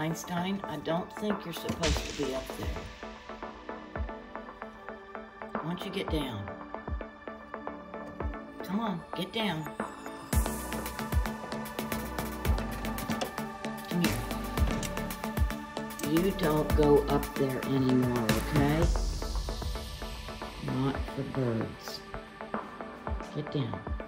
Einstein, I don't think you're supposed to be up there. Once you get down? Come on, get down. Come here. You don't go up there anymore, okay? Not for birds. Get down.